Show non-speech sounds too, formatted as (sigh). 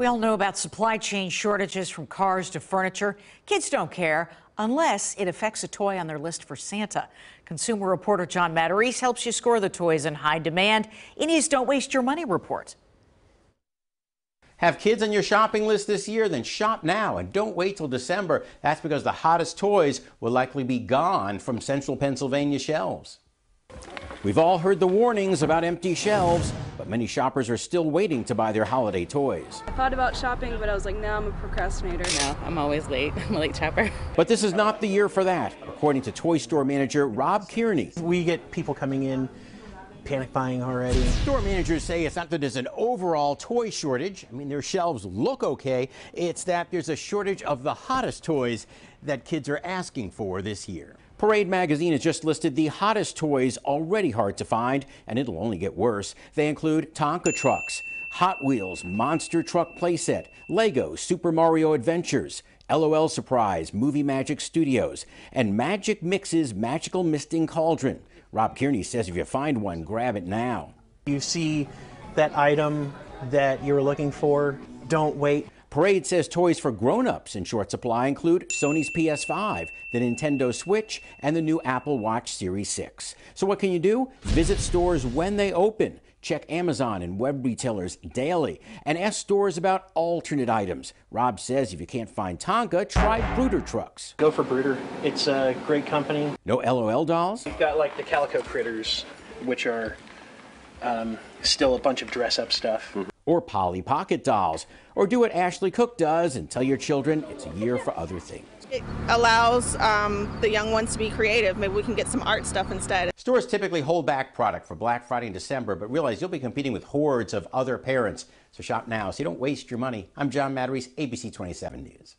We all know about supply chain shortages from cars to furniture. Kids don't care unless it affects a toy on their list for Santa. Consumer reporter John Matarese helps you score the toys in high demand in his Don't Waste Your Money report. Have kids on your shopping list this year? Then shop now and don't wait till December. That's because the hottest toys will likely be gone from central Pennsylvania shelves. We've all heard the warnings about empty shelves, but many shoppers are still waiting to buy their holiday toys. I thought about shopping, but I was like, no, I'm a procrastinator. No, I'm always late. (laughs) I'm a late shopper. But this is not the year for that, according to toy store manager Rob Kearney. We get people coming in panic buying already. Store managers say it's not that there's an overall toy shortage. I mean, their shelves look okay. It's that there's a shortage of the hottest toys that kids are asking for this year. Parade magazine has just listed the hottest toys already hard to find, and it'll only get worse. They include Tonka trucks, Hot Wheels Monster Truck Playset, Lego Super Mario Adventures, LOL Surprise Movie Magic Studios, and Magic Mixies Magical Misting Cauldron. Rob Kearney says if you find one, grab it now. You see that item that you were looking for, don't wait. Parade says toys for grown-ups in short supply include Sony's PS5, the Nintendo Switch, and the new Apple Watch Series 6. So what can you do? Visit stores when they open. Check Amazon and web retailers daily and ask stores about alternate items. Rob says if you can't find Tonka, try Bruder Trucks. Go for Bruder. It's a great company. No LOL dolls? We've got like the Calico Critters, which are um, still a bunch of dress up stuff. Mm -hmm or Polly Pocket dolls, or do what Ashley Cook does and tell your children it's a year for other things. It allows um, the young ones to be creative. Maybe we can get some art stuff instead. Stores typically hold back product for Black Friday and December, but realize you'll be competing with hordes of other parents. So shop now so you don't waste your money. I'm John Matarese, ABC 27 News.